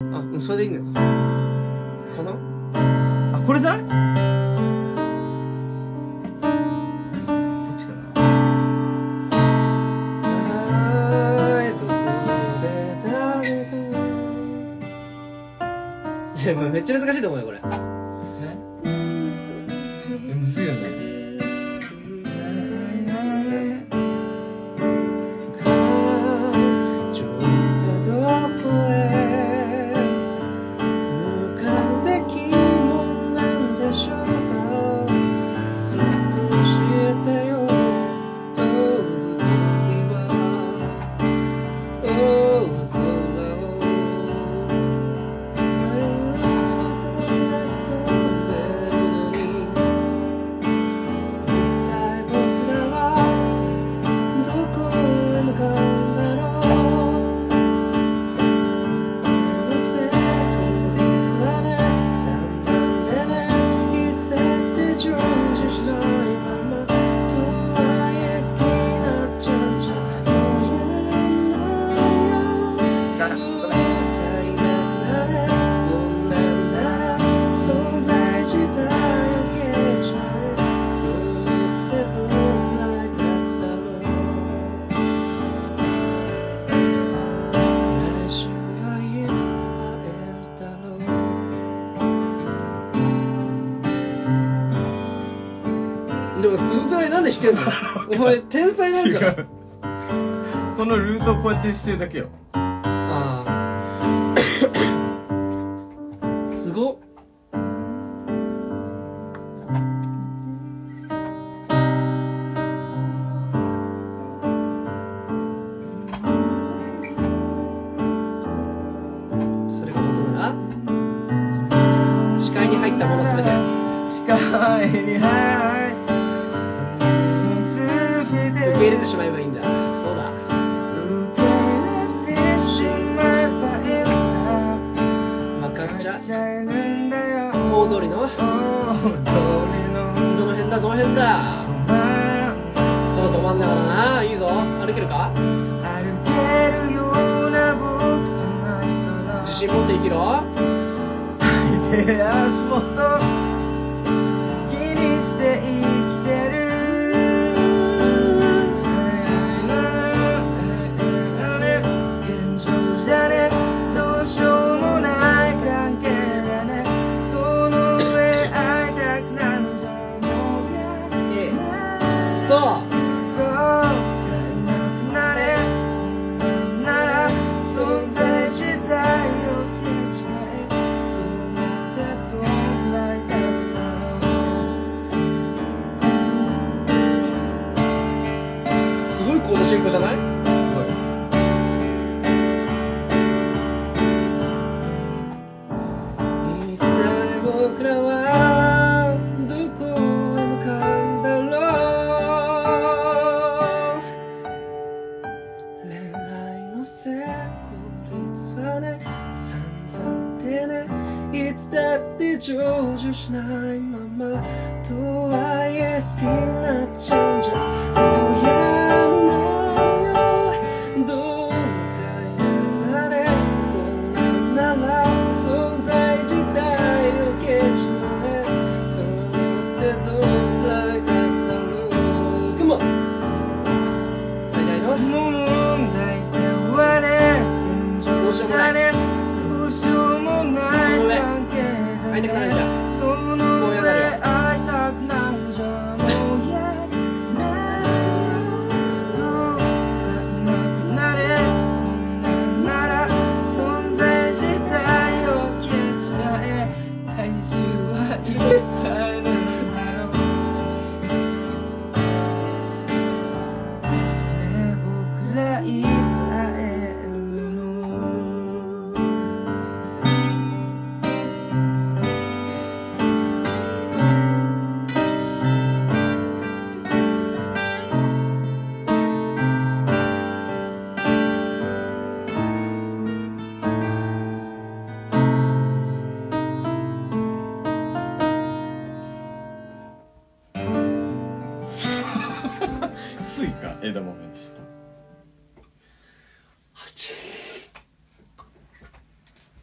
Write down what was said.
あうそれでいいんだよ。かなあこれじゃない？どっちかな？いやめっちゃ難しいと思うよこれ。でもすごくないなんで弾けんの？お前天才なん違じゃん。う。このルートをこうやってしてるだけよ。ああすごっ。それが本当な。ら視界に入ったものすべて。視界に入しまえばいいんだ。そうだ。受け入れてしまえばいいんだ分かっちゃるんだよ大通りの。大通りのどの辺だ？どの辺だ？そう止まんながらな。いいぞ。歩けるか？歩けるような僕じゃないから。自信持って生きろ。手足元気にして生きいコード進行じゃないすごい。一体僕らはどこへ向かうんだろう恋愛の成功率はね散々でねいつだって成就しないまま。とはいえ好きになっちゃう。問題点はね現状じゃねどうしようもない。関係だね枝豆でした。